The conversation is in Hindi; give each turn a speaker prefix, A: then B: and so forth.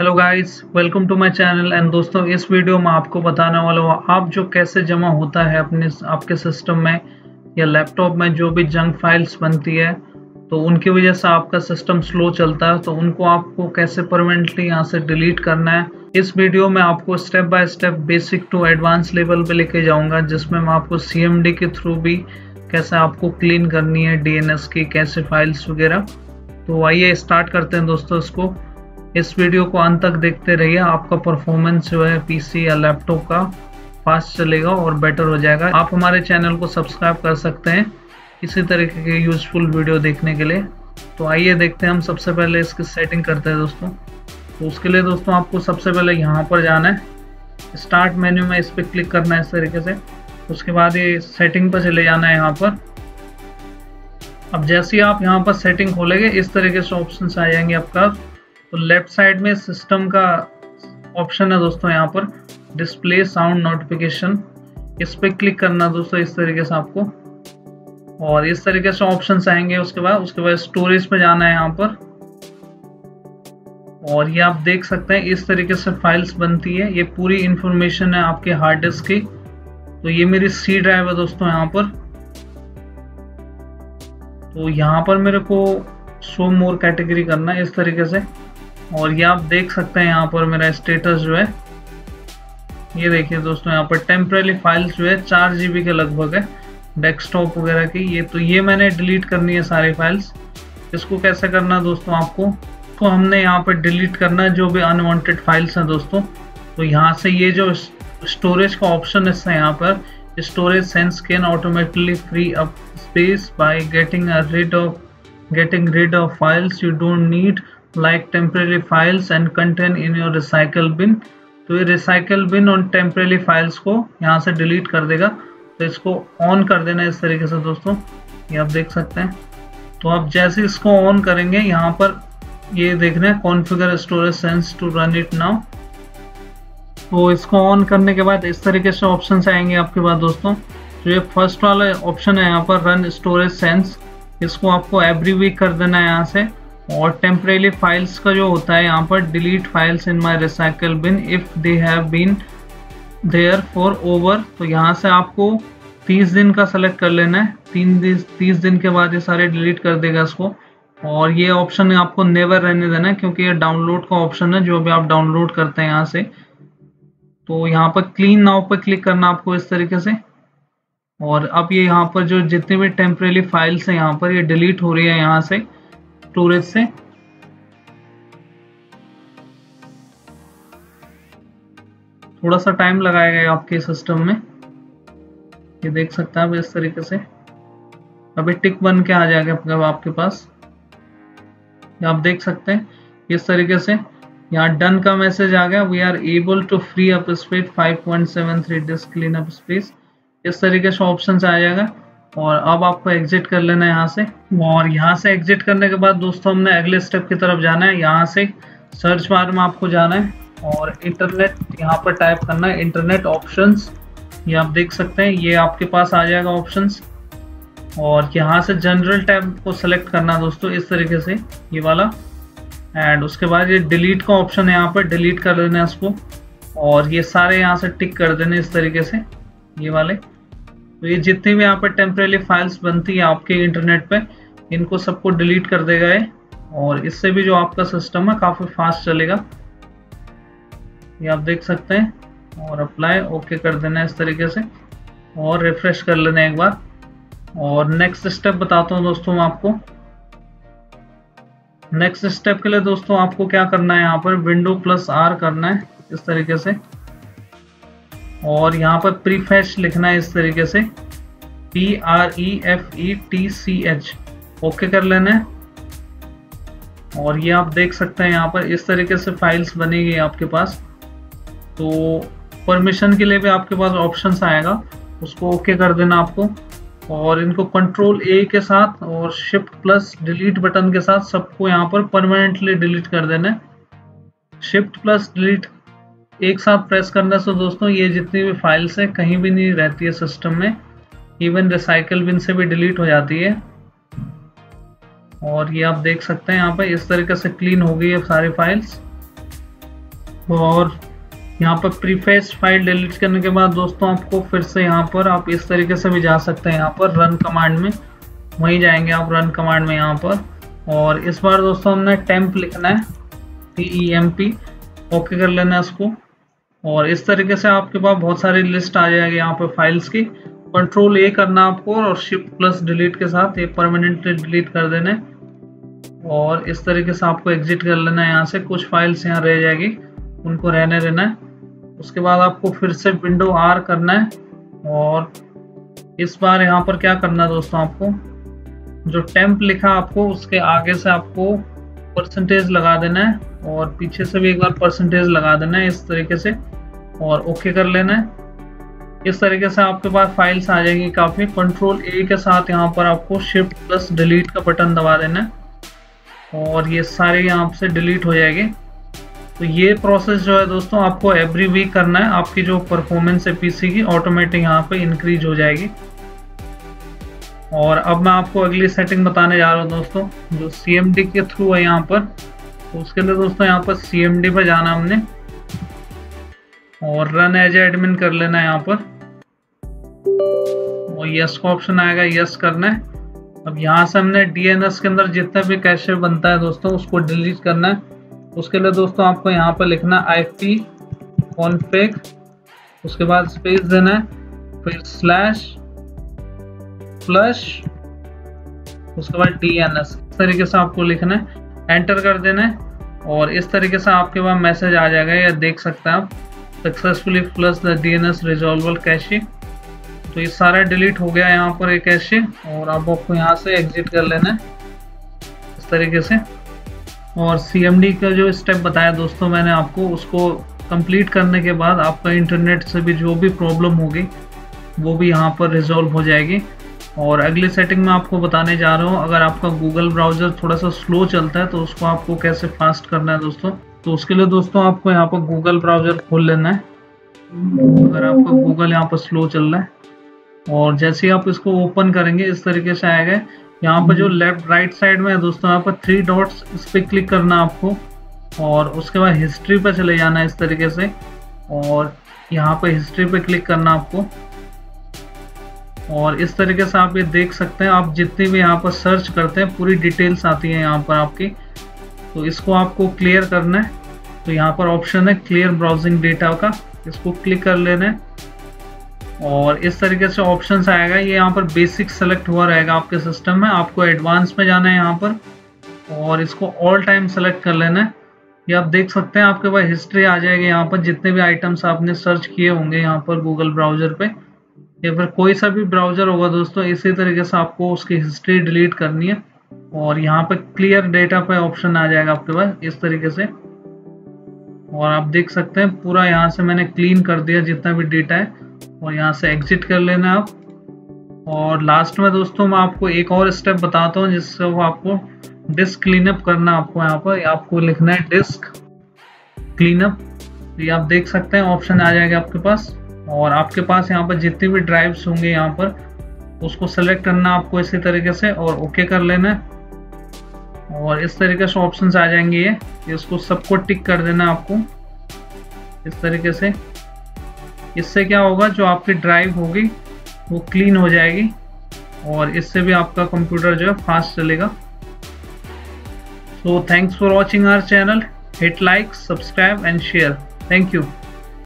A: Hello guys welcome to my channel and दोस्तों, इस वीडियो में आपको बताने वाला हूँ, आप जो कैसे जमा होता है अपने आपके सिस्टम में या लैपटॉप में जो भी जंक फाइल्स बनती है तो उनकी वजह से आपका सिस्टम स्लो चलता है तो उनको आपको कैसे परमानेंटली यहाँ से डिलीट करना है, इस वीडियो में आपको step by step basic to advance level पे लेके जाऊँगा, जिसमें मैं आपको सीएमडी के थ्रू भी कैसे आपको क्लीन करनी है डीएनएस की कैसे फाइल्स वगैरह तो आइए स्टार्ट करते हैं दोस्तों इसको। इस वीडियो को अंत तक देखते रहिए। आपका परफॉर्मेंस जो है पीसी या लैपटॉप का फास्ट चलेगा और बेटर हो जाएगा। आप हमारे चैनल को सब्सक्राइब कर सकते हैं इसी तरीके के यूजफुल वीडियो देखने के लिए। तो आइए देखते हैं हम सबसे पहले इसकी सेटिंग करते हैं दोस्तों। तो उसके लिए दोस्तों, आपको सबसे पहले यहाँ पर जाना है। स्टार्ट मेन्यू में इस पर क्लिक करना है इस तरीके से। उसके बाद ये सेटिंग पर चले जाना है यहाँ पर। अब जैसे ही आप यहाँ पर सेटिंग खोलेंगे, इस तरीके से ऑप्शन आ जाएँगे आपका। तो लेफ़्ट साइड में सिस्टम का ऑप्शन है दोस्तों यहाँ पर डिस्प्ले साउंड नोटिफिकेशन इस पर क्लिक करना दोस्तों इस तरीके से आपको। और इस तरीके से ऑप्शन आएँगे उसके बाद उसके बाद स्टोरेज पे जाना है यहाँ पर। और ये आप देख सकते हैं, इस तरीके से फाइल्स बनती है। ये पूरी इंफॉर्मेशन है आपके हार्ड डिस्क की। तो ये मेरी सी ड्राइव है दोस्तों यहाँ पर। तो यहाँ पर मेरे को शो मोर कैटेगरी करना है इस तरीके से। और ये आप देख सकते हैं यहाँ पर मेरा स्टेटस जो है, ये देखिए दोस्तों यहाँ पर टेम्पररी फाइल्स जो है, चार जीबी के लगभग है डेस्कटॉप वगैरह की, ये तो ये मैंने डिलीट करनी है सारी फाइल्स इसको कैसे करना दोस्तों आपको? तो हमने यहाँ पर डिलीट करना है जो भी अनवांटेड फाइल्स हैं दोस्तों। तो यहाँ से ये जो स्टोरेज का ऑप्शन है यहाँ पर storage sense can automatically free up space by getting rid of getting rid of files you don't need like temporary files and contain in your recycle bin. तो ये रिसाइकल बिन और टेम्परेली फाइल्स को यहाँ से डिलीट कर देगा। तो इसको ऑन कर देना इस तरीके से दोस्तों। ये आप देख सकते हैं। तो आप जैसे इसको ऑन करेंगे, यहाँ पर ये देख रहे हैं configure storage sense to run it now तो इसको ऑन करने के बाद इस तरीके से ऑप्शन आएँगे आपके पास दोस्तों। तो ये फ़र्स्ट वाला ऑप्शन है यहाँ पर रन स्टोरेज सेंस इसको आपको एवरी वीक कर देना है यहाँ से। और टेम्परेली फाइल्स का जो होता है यहाँ पर delete files in my recycle bin if they have been there for over तो यहाँ से आपको 30 दिन का सेलेक्ट कर लेना है। तीन दिन तीस दिन के बाद ये सारे डिलीट कर देगा इसको। और ये ऑप्शन आपको नेवर रहने देना है क्योंकि ये डाउनलोड का ऑप्शन है, जो भी आप डाउनलोड करते हैं यहाँ से। तो यहाँ पर क्लीन नाउ पर क्लिक करना आपको इस तरीके से। और अब ये यहाँ पर जो जितने भी टेम्परेली फाइल्स हैं यहाँ पर ये डिलीट हो रही है यहाँ से स्टोरेज से। थोड़ा सा टाइम लगाएगा आपके सिस्टम में। ये देख सकते हैं आप इस तरीके से। अभी टिक बन के आ जाएगा आपके आपके पास। आप देख सकते हैं इस तरीके से। यहाँ डन का मैसेज आ गया। We are able to free up space 5.73 disk clean up space इस तरीके से ऑप्शन आ जाएगा। और अब आपको एग्जिट कर लेना है यहाँ से। और यहाँ से एग्जिट करने के बाद दोस्तों हमने अगले स्टेप की तरफ़ जाना है। यहाँ से सर्च बार में आपको जाना है। और इंटरनेट यहाँ पर टाइप करना है। इंटरनेट ऑप्शंस ये आप देख सकते हैं। ये आपके पास आ जाएगा ऑप्शंस और यहाँ से जनरल टैब को सिलेक्ट करना है दोस्तों इस तरीके से। ये वाला। एंड उसके बाद ये डिलीट का ऑप्शन है यहाँ पर। डिलीट कर देना है इसको। और ये सारे यहाँ से टिक कर देने इस तरीके से। ये वाले। तो ये जितनी भी यहाँ पर टेम्परेली फाइल्स बनती है आपके इंटरनेट पे, इनको सबको डिलीट कर देगा ये। और इससे भी जो आपका सिस्टम है, काफ़ी फास्ट चलेगा। ये आप देख सकते हैं। और अप्लाई ओके कर देना इस तरीके से। और रिफ्रेश कर लेना एक बार। और नेक्स्ट स्टेप बताता हूँ दोस्तों आपको। नेक्स्ट स्टेप के लिए दोस्तों आपको क्या करना है यहाँ पर? विंडो प्लस आर करना है, इस तरीके से। और यहाँ पर प्रीफेच लिखना है इस तरीके से। P R E F E T C H okay कर लेना है। और ये आप देख सकते हैं यहाँ पर इस तरीके से फाइल्स बनेगी आपके पास। तो परमिशन के लिए भी आपके पास ऑप्शन आएगा। उसको ओके कर देना आपको। और इनको कंट्रोल ए के साथ और शिफ्ट प्लस डिलीट बटन के साथ सबको यहाँ पर परमानेंटली डिलीट कर देना है। शिफ्ट प्लस डिलीट एक साथ प्रेस करने से दोस्तों, ये जितनी भी फाइल्स है, कहीं भी नहीं रहती है सिस्टम में। इवन रिसाइकल बिन से भी डिलीट हो जाती है। और ये आप देख सकते हैं यहाँ पर इस तरीके से क्लीन हो गई है सारी फाइल्स और यहाँ पर प्रीफेस फ़ाइल डिलीट करने के बाद दोस्तों, आपको फिर से यहाँ पर आप इस तरीके से भी जा सकते हैं यहाँ पर रन कमांड में। वहीं जाएँगे आप रन कमांड में यहाँ पर। और इस बार दोस्तों हमने टेम्प लिखना है T E M P okay कर लेना है इसको। और इस तरीके से आपके पास बहुत सारी लिस्ट आ जाएगी यहाँ पर फाइल्स की। कंट्रोल ए करना आपको और शिफ्ट प्लस डिलीट के साथ ये परमानेंटली डिलीट कर देना। और इस तरीके से आपको एग्जिट कर लेना है यहाँ से। कुछ फाइल्स यहाँ रह जाएगी, उनको रहने देना है। उसके बाद आपको फिर से विंडो आर करना है। और इस बार यहाँ पर क्या करना है दोस्तों आपको? जो टेम्प लिखा आपको, उसके आगे से आपको परसेंटेज लगा देना है। और पीछे से भी एक बार परसेंटेज लगा देना है इस तरीके से। और ओके कर लेना है। इस तरीके से आपके पास फाइल्स आ जाएँगी काफ़ी। कंट्रोल ए के साथ यहाँ पर आपको शिफ्ट प्लस डिलीट का बटन दबा देना है। और ये सारे यहाँ से डिलीट हो जाएँगे। तो ये प्रोसेस जो है दोस्तों, आपको एवरी वीक करना है। आपकी जो परफॉर्मेंस है पीसी की ऑटोमेटिक यहाँ पे इंक्रीज हो जाएगी। और अब मैं आपको अगली सेटिंग बताने जा रहा हूँ दोस्तों, जो सीएमडी के थ्रू है यहाँ पर। तो उसके लिए दोस्तों यहाँ पर सीएमडी पर जाना हमने। और रन एज एडमिन कर लेना है यहाँ पर। और यस का ऑप्शन आएगा यस करना है। अब यहाँ से हमने डीएनएस के अंदर जितना भी कैशे बनता है दोस्तों, उसको डिलीट करना है। उसके लिए दोस्तों आपको यहाँ पर लिखना आई पी कॉन्फिग उसके बाद स्पेस देना है, फिर स्लैश प्लस उसके बाद डी एन एस इस तरीके से आपको लिखना है एंटर कर देना है। और इस तरीके से आपके पास मैसेज आ जाएगा या देख सकते हैं आप। Successfully flushed the D N S resolver cache तो ये सारा डिलीट हो गया यहाँ पर एक कैशे और अब आपको यहाँ से एग्जिट कर लेना है। इस तरीके से। और सीएमडी का जो स्टेप बताया दोस्तों मैंने आपको, उसको कंप्लीट करने के बाद आपका इंटरनेट से भी जो भी प्रॉब्लम होगी, वो भी यहाँ पर रिजॉल्व हो जाएगी। और अगली सेटिंग में आपको बताने जा रहा हूँ, अगर आपका गूगल ब्राउज़र थोड़ा सा स्लो चलता है तो उसको आपको कैसे फास्ट करना है दोस्तों? तो उसके लिए दोस्तों आपको यहाँ पर गूगल ब्राउज़र खोल लेना है। अगर आपका गूगल यहाँ पर स्लो चल रहा है और जैसे ही आप इसको ओपन करेंगे, इस तरीके से आएगा। यहाँ पर जो लेफ़्ट राइट साइड में है दोस्तों, यहाँ पर थ्री डॉट्स इस पर क्लिक करना आपको और उसके बाद हिस्ट्री पर चले जाना है इस तरीके से और यहाँ पर हिस्ट्री पे क्लिक करना आपको। और इस तरीके से आप ये देख सकते हैं, आप जितनी भी यहाँ पर सर्च करते हैं, पूरी डिटेल्स आती है यहाँ पर आपकी। तो इसको आपको क्लियर करना है। तो यहाँ पर ऑप्शन है क्लियर ब्राउजिंग डेटा का। इसको क्लिक कर लेना है। और इस तरीके से ऑप्शन आएगा। ये यहाँ पर बेसिक सेलेक्ट हुआ रहेगा आपके सिस्टम में। आपको एडवांस में जाना है यहाँ पर। और इसको ऑल टाइम सेलेक्ट कर लेना है। ये आप देख सकते हैं, आपके पास हिस्ट्री आ जाएगी यहाँ पर। जितने भी आइटम्स आपने सर्च किए होंगे यहाँ पर गूगल ब्राउज़र पे। या फिर कोई सा भी ब्राउज़र होगा दोस्तों, इसी तरीके से आपको उसकी हिस्ट्री डिलीट करनी है। और यहाँ पे क्लियर डेटा पे ऑप्शन आ जाएगा आपके पास, इस तरीके से। और आप देख सकते हैं, पूरा यहाँ से मैंने क्लीन कर दिया जितना भी डेटा है, और यहाँ से एग्जिट कर लेना आप। और लास्ट में दोस्तों, मैं आपको एक और स्टेप बताता हूँ, जिससे वो आपको डिस्क क्लीनअप करना आपको यहाँ पर, आपको लिखना है डिस्क क्लीनअप ये आप देख सकते हैं ऑप्शन आ जाएगा आपके पास। और आपके पास यहाँ पर जितने भी ड्राइव्स होंगे यहाँ पर, उसको सेलेक्ट करना आपको इसी तरीके से, और ओके कर लेना और इस तरीके से ऑप्शंस आ जाएँगे ये। इसको सबको टिक कर देना आपको। इस तरीके से। इससे क्या होगा, जो आपकी ड्राइव होगी, वो क्लीन हो जाएगी और इससे भी आपका कंप्यूटर जो है फास्ट चलेगा। So thanks for watching our channel hit like subscribe and share thank you